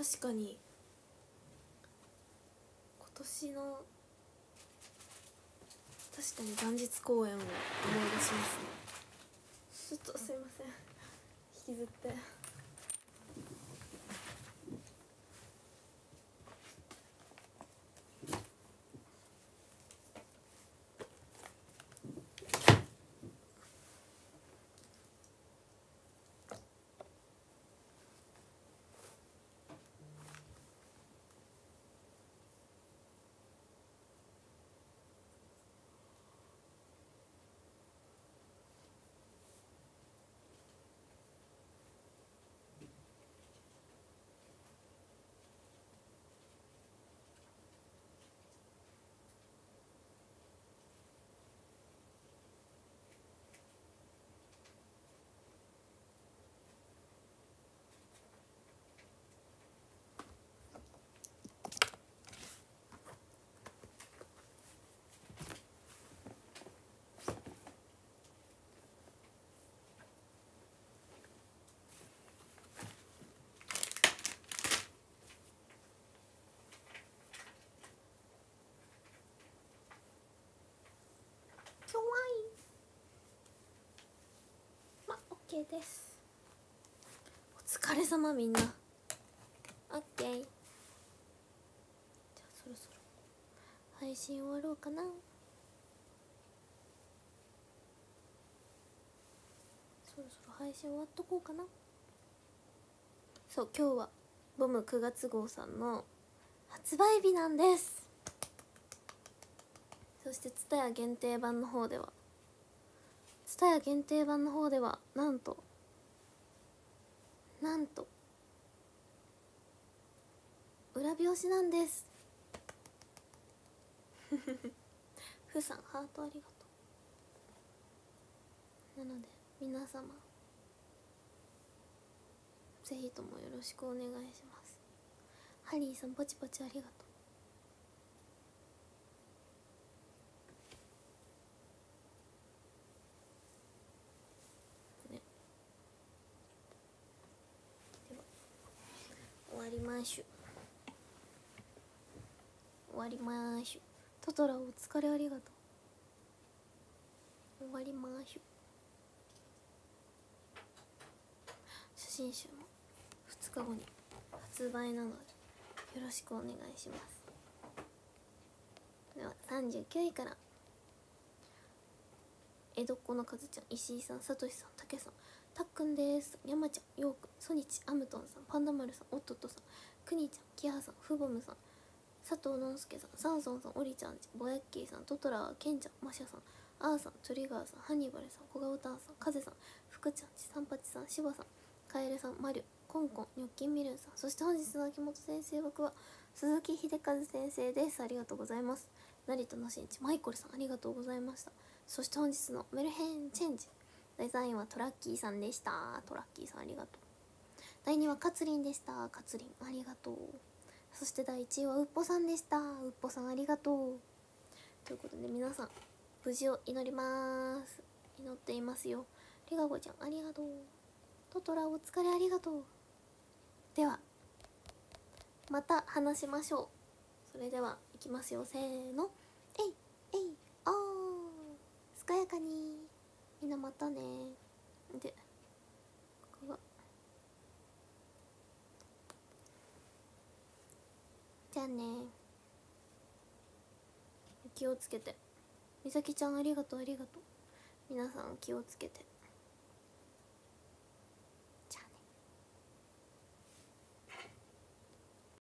確かに。今年の確かに元日公演を思い出しますね。ちょっとすいません。引きずってかわいいまあ OK です。お疲れ様みんな。OK じゃあそろそろ配信終わろうかな。そろそろ配信終わっとこうかな。そう今日はボム9月号さんの発売日なんです。そして TSUTAYA 限定版の方では TSUTAYA 限定版の方ではなんとなんと裏表紙なんです。ふさんハートありがとう。なので皆様ぜひともよろしくお願いします。ハリーさんポチポチありがとうねでは終わりましゅ。終わりまーしゅ。トトラお疲れありがとう。終わりまーしゅ。写真集も2日後に発売なのでよろしくお願いします。では39位から。江戸っ子のかずちゃん石井さんさとしさんたけさん。たっくんです。山ちゃんようくん。ソニチアムトンさん。パンダ丸さんおっとっとさん。くにちゃんキハさん。ふぼむさん。佐藤のんすけさん。サンソンさん。オリちゃんち。ぼやっきーさん。トトラケンちゃん。マシャさん。アーさん。トリガーさん。ハニバルさん。小顔タンさん。カゼさん。福ちゃんち。さんぱちさん。しばさん。カエルさん。マリュコンコン。ニョッキンミルンさん。そして本日の秋元先生枠は鈴木秀和先生です。ありがとうございます。成田のしんちマイコルさん。ありがとうございました。そして本日のメルヘンチェンジ。デザインはトラッキーさんでした。トラッキーさんありがとう。第2はカツリンでした。カツリンありがとう。そして第1位はウッポさんでした。ウッポさんありがとう。ということで皆さん無事を祈ります。祈っていますよ。リガゴちゃんありがとう。トトラお疲れありがとう。ではまた話しましょう。それではいきますよ。せーの。えいえいおー。健やかにみんなまたね。でここが。じゃあね。気をつけて。みさきちゃんありがとうありがとう。皆さん気をつけて。